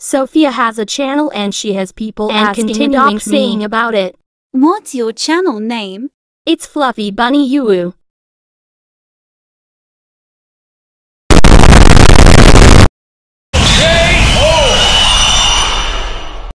Sophia has a channel and she has people And asking continuing saying about it. What's your channel name? It's Fluffy Bunny Yuu.